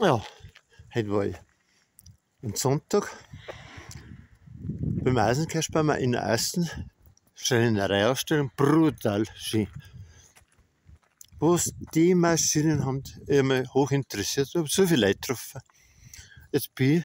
Ja, heute war ich am Sonntag beim Eisenkirschbaumer in der ersten stellen brutal schön. Was die Maschinen haben, immer hoch interessiert. Ich habe so viele Leute getroffen. Jetzt bin ich